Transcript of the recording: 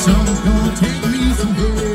Someone's gonna take me somewhere.